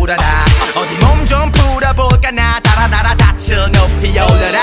돌아라 어디 몸 좀 풀어볼까 나. 달아 달아 다쳐 높이 올려라.